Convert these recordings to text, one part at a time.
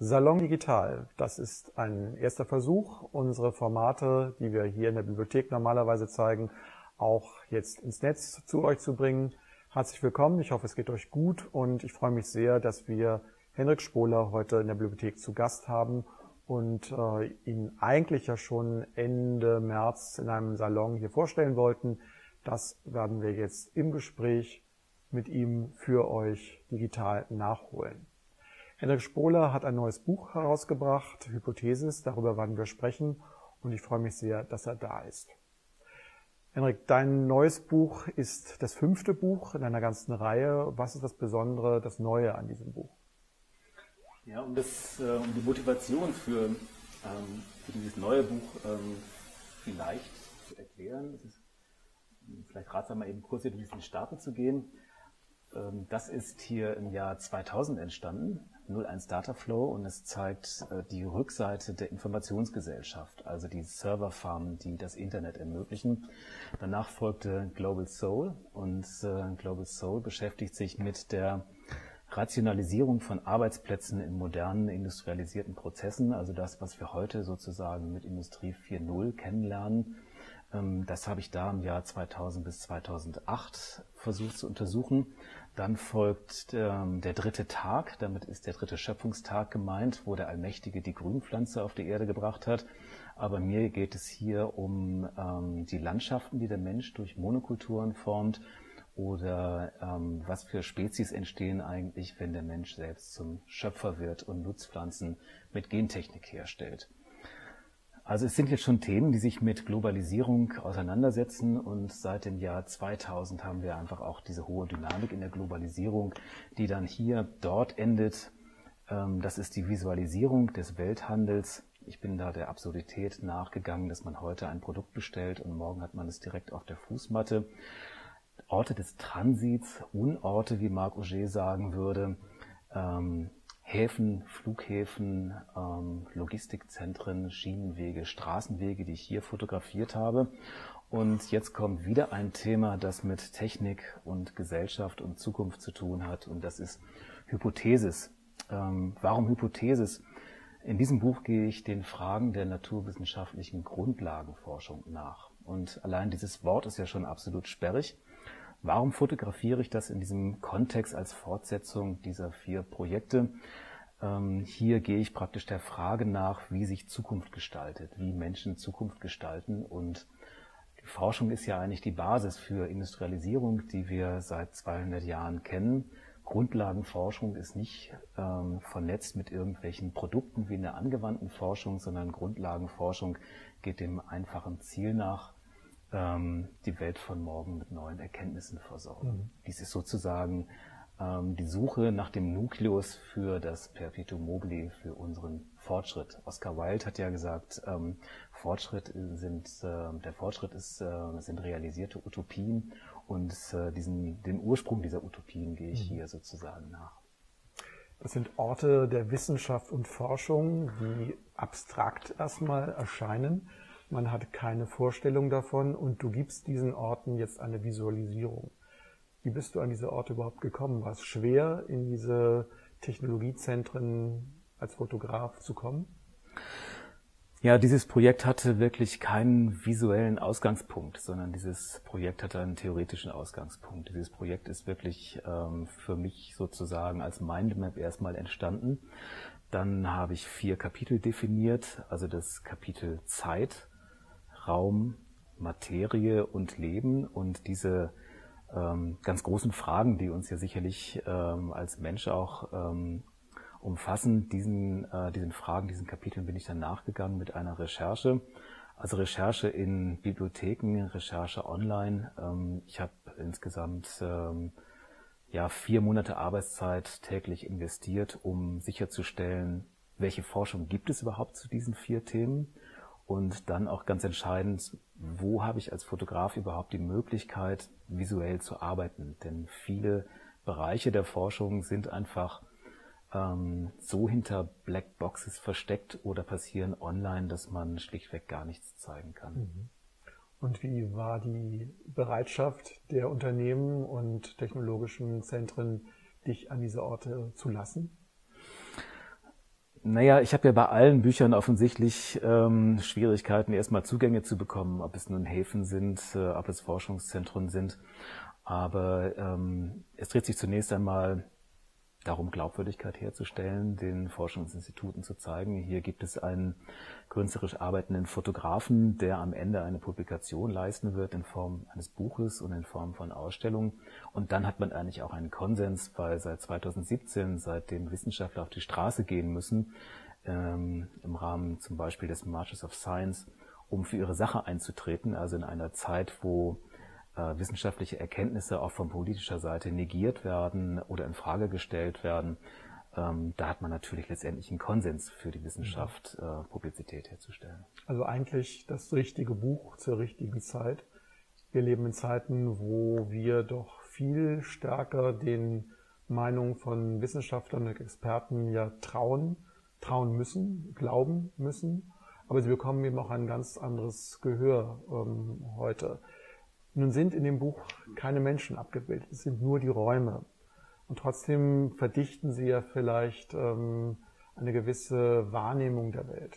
Salon Digital, das ist ein erster Versuch, unsere Formate, die wir hier in der Bibliothek normalerweise zeigen, auch jetzt ins Netz zu euch zu bringen. Herzlich willkommen, ich hoffe es geht euch gut und ich freue mich sehr, dass wir Henrik Spohler heute in der Bibliothek zu Gast haben und äh, ihn eigentlich ja schon Ende März in einem Salon hier vorstellen wollten. Das werden wir jetzt im Gespräch mit ihm für euch digital nachholen. Henrik Spohler hat ein neues Buch herausgebracht, Hypothesis, darüber werden wir sprechen und ich freue mich sehr, dass er da ist. Henrik, dein neues Buch ist das fünfte Buch in einer ganzen Reihe. Was ist das Besondere, das Neue an diesem Buch? Ja, um, das, äh, um die Motivation für, ähm, für dieses neue Buch ähm, vielleicht zu erklären, ist es vielleicht ratsam, mal eben kurz durch diesen Starten zu gehen. Ähm, das ist hier im Jahr 2000 entstanden 01 Dataflow und es zeigt äh, die Rückseite der Informationsgesellschaft, also die Serverfarmen, die das Internet ermöglichen. Danach folgte Global Soul und äh, Global Soul beschäftigt sich mit der Rationalisierung von Arbeitsplätzen in modernen industrialisierten Prozessen, also das, was wir heute sozusagen mit Industrie 4.0 kennenlernen. Ähm, das habe ich da im Jahr 2000 bis 2008 versucht zu untersuchen. Dann folgt ähm, der dritte Tag, damit ist der dritte Schöpfungstag gemeint, wo der Allmächtige die Grünpflanze auf die Erde gebracht hat. Aber mir geht es hier um ähm, die Landschaften, die der Mensch durch Monokulturen formt oder was für Spezies entstehen eigentlich, wenn der Mensch selbst zum Schöpfer wird und Nutzpflanzen mit Gentechnik herstellt. Also es sind jetzt schon Themen, die sich mit Globalisierung auseinandersetzen und seit dem Jahr 2000 haben wir einfach auch diese hohe Dynamik in der Globalisierung, die dann hier dort endet. Ähm, das ist die Visualisierung des Welthandels. Ich bin da der Absurdität nachgegangen, dass man heute ein Produkt bestellt und morgen hat man es direkt auf der Fußmatte. Orte des Transits, Unorte, wie Marc Auger sagen würde, ähm, Häfen, Flughäfen, ähm, Logistikzentren, Schienenwege, Straßenwege, die ich hier fotografiert habe. Und jetzt kommt wieder ein Thema, das mit Technik und Gesellschaft und Zukunft zu tun hat. Und das ist Hypothesis. Ähm, warum Hypothesis? In diesem Buch gehe ich den Fragen der naturwissenschaftlichen Grundlagenforschung nach. Und allein dieses Wort ist ja schon absolut sperrig. Warum fotografiere ich das in diesem Kontext als Fortsetzung dieser vier Projekte? Ähm, hier gehe ich praktisch der Frage nach, wie sich Zukunft gestaltet, wie Menschen Zukunft gestalten. Und die Forschung ist ja eigentlich die Basis für Industrialisierung, die wir seit 200 Jahren kennen. Grundlagenforschung ist nicht ähm, vernetzt mit irgendwelchen Produkten wie in der angewandten Forschung, sondern Grundlagenforschung geht dem einfachen Ziel nach, ähm, die Welt von morgen mit neuen Erkenntnissen versorgen. Mhm. Dies ist sozusagen ähm, die Suche nach dem Nukleus für das Perpetuum mobile, für unseren Fortschritt. Oscar Wilde hat ja gesagt, ähm, Fortschritt sind, äh, der Fortschritt ist, äh, sind realisierte Utopien und äh, diesen, den Ursprung dieser Utopien gehe ich mhm. hier sozusagen nach. Das sind Orte der Wissenschaft und Forschung, die abstrakt erstmal erscheinen man hat keine Vorstellung davon und du gibst diesen Orten jetzt eine Visualisierung. Wie bist du an diese Orte überhaupt gekommen? War es schwer, in diese Technologiezentren als Fotograf zu kommen? Ja, dieses Projekt hatte wirklich keinen visuellen Ausgangspunkt, sondern dieses Projekt hatte einen theoretischen Ausgangspunkt. Dieses Projekt ist wirklich ähm, für mich sozusagen als Mindmap erstmal entstanden. Dann habe ich vier Kapitel definiert, also das Kapitel Zeit, Raum, Materie und Leben und diese ähm, ganz großen Fragen, die uns ja sicherlich ähm, als Mensch auch ähm, umfassen, diesen, äh, diesen Fragen, diesen Kapiteln bin ich dann nachgegangen mit einer Recherche. Also Recherche in Bibliotheken, Recherche online. Ähm, ich habe insgesamt ähm, ja vier Monate Arbeitszeit täglich investiert, um sicherzustellen, welche Forschung gibt es überhaupt zu diesen vier Themen und dann auch ganz entscheidend, wo habe ich als Fotograf überhaupt die Möglichkeit, visuell zu arbeiten? Denn viele Bereiche der Forschung sind einfach ähm, so hinter Black Boxes versteckt oder passieren online, dass man schlichtweg gar nichts zeigen kann. Mhm. Und wie war die Bereitschaft der Unternehmen und technologischen Zentren, dich an diese Orte zu lassen? Naja, ich habe ja bei allen Büchern offensichtlich ähm, Schwierigkeiten, erstmal Zugänge zu bekommen, ob es nun Häfen sind, äh, ob es Forschungszentren sind. Aber ähm, es dreht sich zunächst einmal darum, Glaubwürdigkeit herzustellen, den Forschungsinstituten zu zeigen. Hier gibt es einen künstlerisch arbeitenden Fotografen, der am Ende eine Publikation leisten wird in Form eines Buches und in Form von Ausstellungen. Und dann hat man eigentlich auch einen Konsens, weil seit 2017, seitdem Wissenschaftler auf die Straße gehen müssen, ähm, im Rahmen zum Beispiel des Marches of Science, um für ihre Sache einzutreten, also in einer Zeit, wo wissenschaftliche Erkenntnisse auch von politischer Seite negiert werden oder in Frage gestellt werden, ähm, da hat man natürlich letztendlich einen Konsens für die Wissenschaft, mhm. äh, Publizität herzustellen. Also eigentlich das richtige Buch zur richtigen Zeit. Wir leben in Zeiten, wo wir doch viel stärker den Meinungen von Wissenschaftlern und Experten ja trauen, trauen müssen, glauben müssen. Aber sie bekommen eben auch ein ganz anderes Gehör ähm, heute. Nun sind in dem Buch keine Menschen abgebildet, es sind nur die Räume. Und trotzdem verdichten sie ja vielleicht ähm, eine gewisse Wahrnehmung der Welt.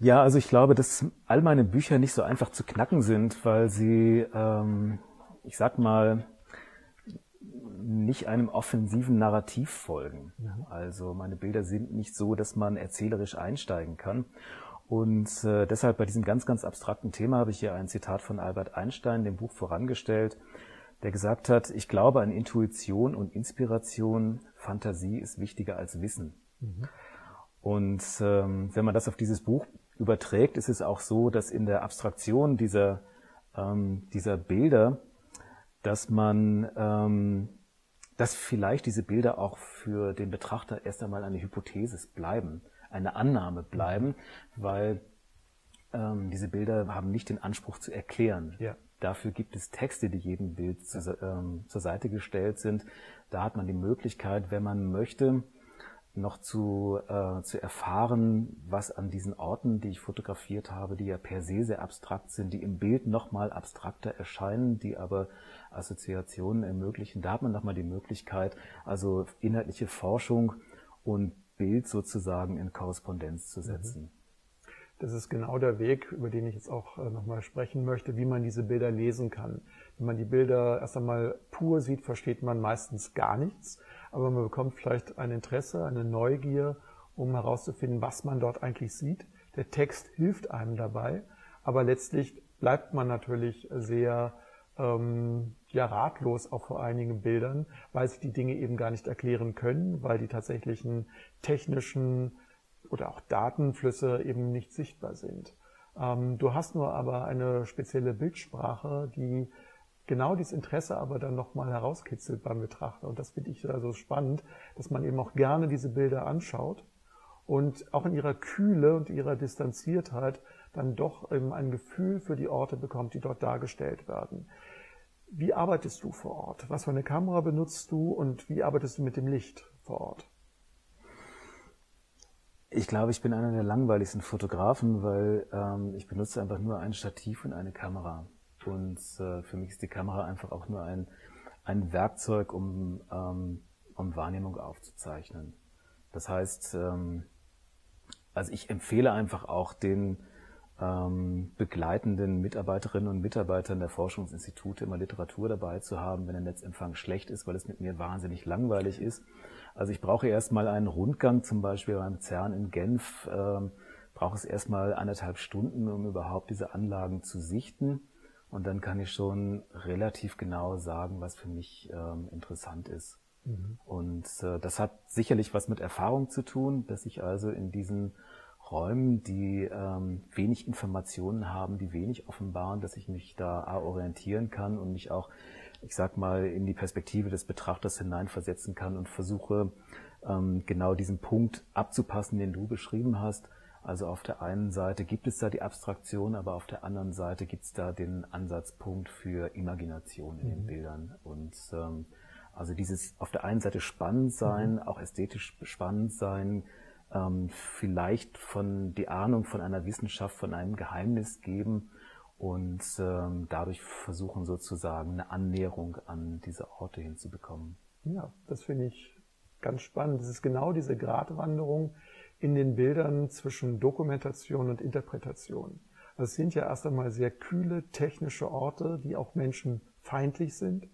Ja, also ich glaube, dass all meine Bücher nicht so einfach zu knacken sind, weil sie, ähm, ich sag mal, nicht einem offensiven Narrativ folgen. Also meine Bilder sind nicht so, dass man erzählerisch einsteigen kann. Und äh, deshalb bei diesem ganz, ganz abstrakten Thema habe ich hier ein Zitat von Albert Einstein, dem Buch vorangestellt, der gesagt hat, ich glaube an Intuition und Inspiration, Fantasie ist wichtiger als Wissen. Mhm. Und ähm, wenn man das auf dieses Buch überträgt, ist es auch so, dass in der Abstraktion dieser, ähm, dieser Bilder, dass man, ähm, dass vielleicht diese Bilder auch für den Betrachter erst einmal eine Hypothesis bleiben eine Annahme bleiben, weil ähm, diese Bilder haben nicht den Anspruch zu erklären. Ja. Dafür gibt es Texte, die jedem Bild zu, ähm, zur Seite gestellt sind. Da hat man die Möglichkeit, wenn man möchte, noch zu, äh, zu erfahren, was an diesen Orten, die ich fotografiert habe, die ja per se sehr abstrakt sind, die im Bild nochmal abstrakter erscheinen, die aber Assoziationen ermöglichen. Da hat man nochmal die Möglichkeit, also inhaltliche Forschung und Bild sozusagen in Korrespondenz zu setzen. Mhm. Das ist genau der Weg, über den ich jetzt auch äh, nochmal sprechen möchte, wie man diese Bilder lesen kann. Wenn man die Bilder erst einmal pur sieht, versteht man meistens gar nichts, aber man bekommt vielleicht ein Interesse, eine Neugier, um herauszufinden, was man dort eigentlich sieht. Der Text hilft einem dabei, aber letztlich bleibt man natürlich sehr ähm, ja ratlos auch vor einigen Bildern, weil sie die Dinge eben gar nicht erklären können, weil die tatsächlichen technischen oder auch Datenflüsse eben nicht sichtbar sind. Ähm, du hast nur aber eine spezielle Bildsprache, die genau dieses Interesse aber dann nochmal herauskitzelt beim Betrachter. Und das finde ich also spannend, dass man eben auch gerne diese Bilder anschaut und auch in ihrer Kühle und ihrer Distanziertheit dann doch eben ein Gefühl für die Orte bekommt, die dort dargestellt werden. Wie arbeitest du vor Ort? Was für eine Kamera benutzt du und wie arbeitest du mit dem Licht vor Ort? Ich glaube, ich bin einer der langweiligsten Fotografen, weil ähm, ich benutze einfach nur ein Stativ und eine Kamera. Und äh, für mich ist die Kamera einfach auch nur ein, ein Werkzeug, um, ähm, um Wahrnehmung aufzuzeichnen. Das heißt, ähm, also ich empfehle einfach auch den ähm, begleitenden Mitarbeiterinnen und Mitarbeitern der Forschungsinstitute immer Literatur dabei zu haben, wenn der Netzempfang schlecht ist, weil es mit mir wahnsinnig langweilig ist. Also ich brauche erstmal einen Rundgang, zum Beispiel beim CERN in Genf, ähm, brauche es erstmal anderthalb Stunden, um überhaupt diese Anlagen zu sichten. Und dann kann ich schon relativ genau sagen, was für mich ähm, interessant ist. Mhm. Und äh, das hat sicherlich was mit Erfahrung zu tun, dass ich also in diesen Räumen, die ähm, wenig Informationen haben, die wenig offenbaren, dass ich mich da orientieren kann und mich auch, ich sag mal, in die Perspektive des Betrachters hineinversetzen kann und versuche, ähm, genau diesen Punkt abzupassen, den du beschrieben hast. Also auf der einen Seite gibt es da die Abstraktion, aber auf der anderen Seite gibt es da den Ansatzpunkt für Imagination in mhm. den Bildern. Und ähm, also dieses auf der einen Seite spannend sein, mhm. auch ästhetisch spannend sein, ähm, vielleicht von die Ahnung von einer Wissenschaft, von einem Geheimnis geben und ähm, dadurch versuchen sozusagen eine Annäherung an diese Orte hinzubekommen. Ja, das finde ich ganz spannend. Es ist genau diese Gratwanderung in den Bildern zwischen Dokumentation und Interpretation. Also es sind ja erst einmal sehr kühle technische Orte, die auch menschenfeindlich sind.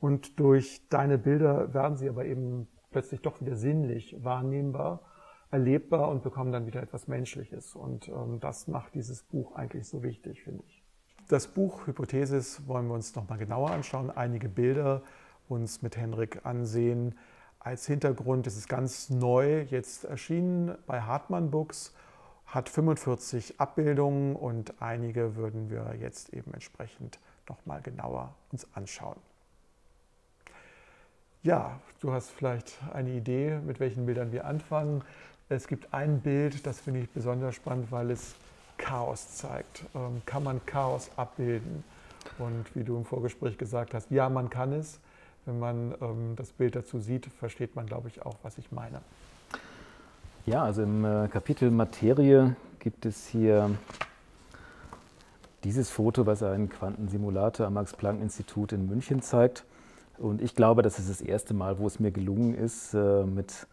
Und durch deine Bilder werden sie aber eben plötzlich doch wieder sinnlich wahrnehmbar, erlebbar und bekommen dann wieder etwas Menschliches. Und ähm, das macht dieses Buch eigentlich so wichtig, finde ich. Das Buch Hypothesis wollen wir uns nochmal genauer anschauen, einige Bilder uns mit Henrik ansehen. Als Hintergrund ist es ganz neu jetzt erschienen bei Hartmann Books, hat 45 Abbildungen und einige würden wir jetzt eben entsprechend nochmal genauer uns anschauen. Ja, du hast vielleicht eine Idee, mit welchen Bildern wir anfangen. Es gibt ein Bild, das finde ich besonders spannend, weil es Chaos zeigt. Ähm, kann man Chaos abbilden? Und wie du im Vorgespräch gesagt hast, ja, man kann es. Wenn man ähm, das Bild dazu sieht, versteht man, glaube ich, auch, was ich meine. Ja, also im äh, Kapitel Materie gibt es hier dieses Foto, was ein Quantensimulator am Max-Planck-Institut in München zeigt. Und ich glaube, das ist das erste Mal, wo es mir gelungen ist, äh, mit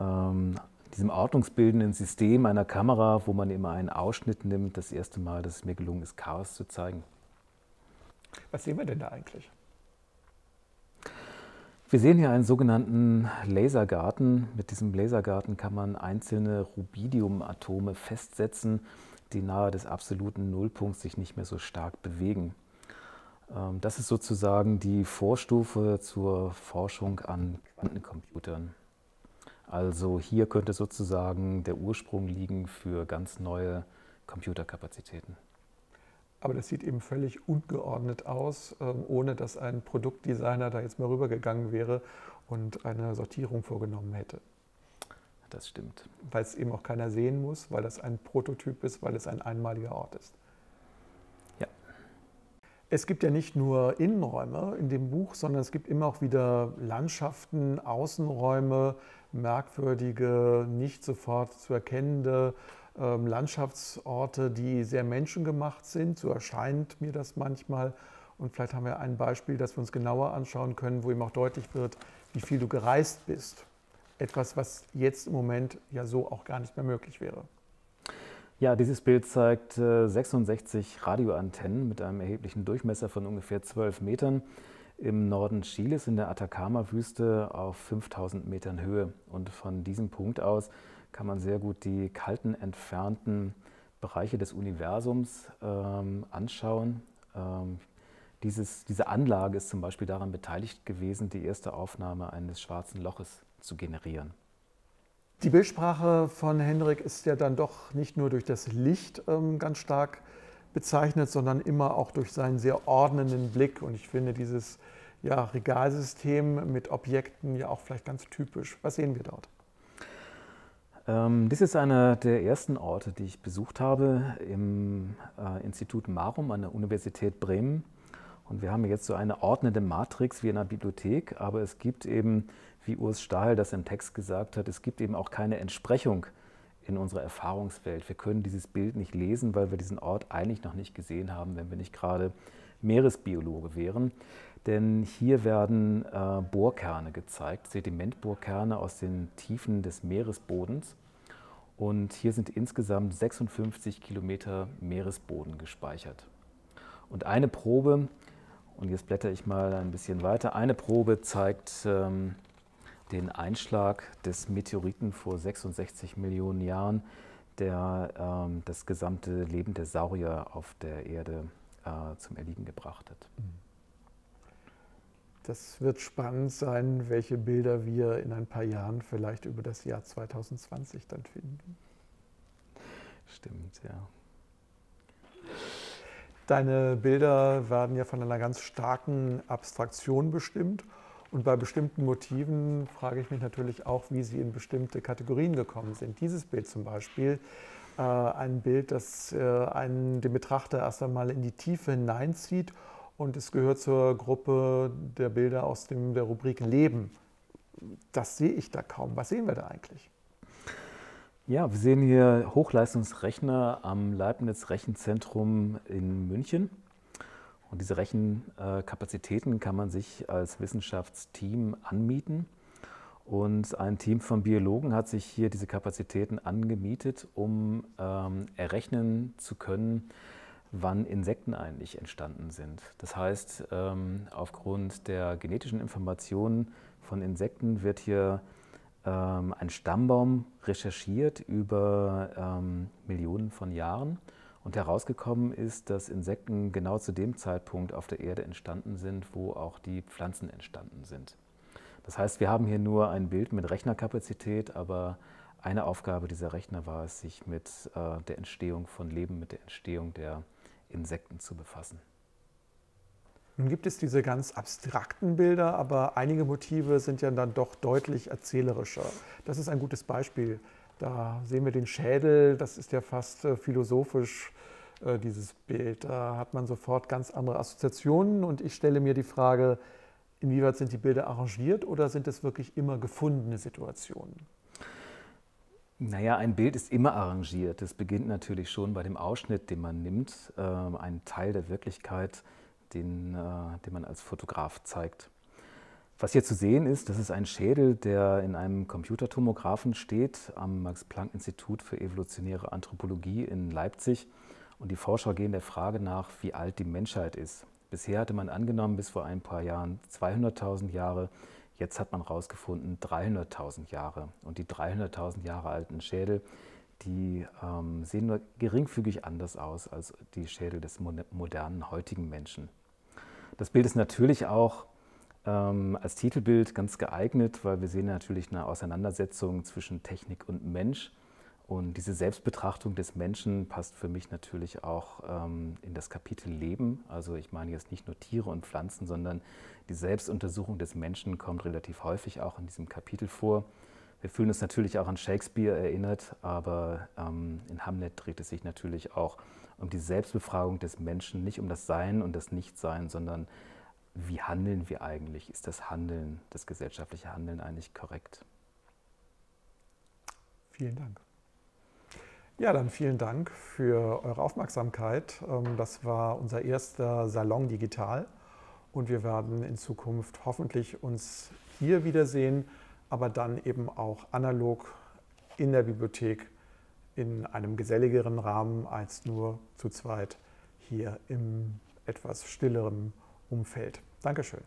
ähm, diesem ordnungsbildenden System einer Kamera, wo man immer einen Ausschnitt nimmt, das erste Mal, dass es mir gelungen ist, Chaos zu zeigen. Was sehen wir denn da eigentlich? Wir sehen hier einen sogenannten Lasergarten. Mit diesem Lasergarten kann man einzelne Rubidiumatome festsetzen, die nahe des absoluten Nullpunkts sich nicht mehr so stark bewegen. Ähm, das ist sozusagen die Vorstufe zur Forschung an Quantencomputern. Also hier könnte sozusagen der Ursprung liegen für ganz neue Computerkapazitäten. Aber das sieht eben völlig ungeordnet aus, ähm, ohne dass ein Produktdesigner da jetzt mal rübergegangen wäre und eine Sortierung vorgenommen hätte. Das stimmt. Weil es eben auch keiner sehen muss, weil das ein Prototyp ist, weil es ein einmaliger Ort ist. Es gibt ja nicht nur Innenräume in dem Buch, sondern es gibt immer auch wieder Landschaften, Außenräume, merkwürdige, nicht sofort zu erkennende ähm, Landschaftsorte, die sehr menschengemacht sind. So erscheint mir das manchmal. Und vielleicht haben wir ein Beispiel, das wir uns genauer anschauen können, wo ihm auch deutlich wird, wie viel du gereist bist. Etwas, was jetzt im Moment ja so auch gar nicht mehr möglich wäre. Ja, dieses Bild zeigt 66 äh, Radioantennen mit einem erheblichen Durchmesser von ungefähr 12 Metern im Norden Chiles in der Atacama-Wüste auf 5000 Metern Höhe. Und von diesem Punkt aus kann man sehr gut die kalten, entfernten Bereiche des Universums ähm, anschauen. Ähm, dieses, diese Anlage ist zum Beispiel daran beteiligt gewesen, die erste Aufnahme eines schwarzen Loches zu generieren. Die Bildsprache von Hendrik ist ja dann doch nicht nur durch das Licht ähm, ganz stark bezeichnet, sondern immer auch durch seinen sehr ordnenden Blick. Und ich finde dieses ja, Regalsystem mit Objekten ja auch vielleicht ganz typisch. Was sehen wir dort? Ähm, das ist einer der ersten Orte, die ich besucht habe im äh, Institut Marum an der Universität Bremen. Und wir haben jetzt so eine ordnende Matrix wie in einer Bibliothek, aber es gibt eben wie Urs Stahl das im Text gesagt hat, es gibt eben auch keine Entsprechung in unserer Erfahrungswelt. Wir können dieses Bild nicht lesen, weil wir diesen Ort eigentlich noch nicht gesehen haben, wenn wir nicht gerade Meeresbiologe wären. Denn hier werden äh, Bohrkerne gezeigt, Sedimentbohrkerne aus den Tiefen des Meeresbodens. Und hier sind insgesamt 56 Kilometer Meeresboden gespeichert. Und eine Probe, und jetzt blätter ich mal ein bisschen weiter, eine Probe zeigt ähm, den Einschlag des Meteoriten vor 66 Millionen Jahren, der ähm, das gesamte Leben der Saurier auf der Erde äh, zum Erliegen gebracht hat. Das wird spannend sein, welche Bilder wir in ein paar Jahren vielleicht über das Jahr 2020 dann finden. Stimmt, ja. Deine Bilder werden ja von einer ganz starken Abstraktion bestimmt und bei bestimmten Motiven frage ich mich natürlich auch, wie sie in bestimmte Kategorien gekommen sind. Dieses Bild zum Beispiel, äh, ein Bild, das äh, einen, den Betrachter erst einmal in die Tiefe hineinzieht und es gehört zur Gruppe der Bilder aus dem, der Rubrik Leben. Das sehe ich da kaum. Was sehen wir da eigentlich? Ja, wir sehen hier Hochleistungsrechner am Leibniz Rechenzentrum in München. Und diese Rechenkapazitäten kann man sich als Wissenschaftsteam anmieten. Und ein Team von Biologen hat sich hier diese Kapazitäten angemietet, um ähm, errechnen zu können, wann Insekten eigentlich entstanden sind. Das heißt, ähm, aufgrund der genetischen Informationen von Insekten wird hier ähm, ein Stammbaum recherchiert über ähm, Millionen von Jahren. Und herausgekommen ist, dass Insekten genau zu dem Zeitpunkt auf der Erde entstanden sind, wo auch die Pflanzen entstanden sind. Das heißt, wir haben hier nur ein Bild mit Rechnerkapazität, aber eine Aufgabe dieser Rechner war es, sich mit äh, der Entstehung von Leben, mit der Entstehung der Insekten zu befassen. Nun gibt es diese ganz abstrakten Bilder, aber einige Motive sind ja dann doch deutlich erzählerischer. Das ist ein gutes Beispiel. Da sehen wir den Schädel, das ist ja fast äh, philosophisch, äh, dieses Bild. Da hat man sofort ganz andere Assoziationen und ich stelle mir die Frage, inwieweit sind die Bilder arrangiert oder sind es wirklich immer gefundene Situationen? Naja, ein Bild ist immer arrangiert. Das beginnt natürlich schon bei dem Ausschnitt, den man nimmt, äh, ein Teil der Wirklichkeit, den, äh, den man als Fotograf zeigt. Was hier zu sehen ist, das ist ein Schädel, der in einem Computertomographen steht am Max-Planck-Institut für evolutionäre Anthropologie in Leipzig. Und die Forscher gehen der Frage nach, wie alt die Menschheit ist. Bisher hatte man angenommen, bis vor ein paar Jahren 200.000 Jahre. Jetzt hat man herausgefunden 300.000 Jahre. Und die 300.000 Jahre alten Schädel, die ähm, sehen nur geringfügig anders aus als die Schädel des modernen heutigen Menschen. Das Bild ist natürlich auch ähm, als Titelbild ganz geeignet, weil wir sehen natürlich eine Auseinandersetzung zwischen Technik und Mensch. Und diese Selbstbetrachtung des Menschen passt für mich natürlich auch ähm, in das Kapitel Leben. Also ich meine jetzt nicht nur Tiere und Pflanzen, sondern die Selbstuntersuchung des Menschen kommt relativ häufig auch in diesem Kapitel vor. Wir fühlen uns natürlich auch an Shakespeare erinnert, aber ähm, in Hamlet dreht es sich natürlich auch um die Selbstbefragung des Menschen, nicht um das Sein und das Nichtsein, sondern wie handeln wir eigentlich? Ist das Handeln, das gesellschaftliche Handeln eigentlich korrekt? Vielen Dank. Ja, dann vielen Dank für eure Aufmerksamkeit. Ähm, das war unser erster Salon Digital und wir werden in Zukunft hoffentlich uns hier wiedersehen, aber dann eben auch analog in der Bibliothek in einem geselligeren Rahmen als nur zu zweit hier im etwas stilleren Umfeld. Dankeschön.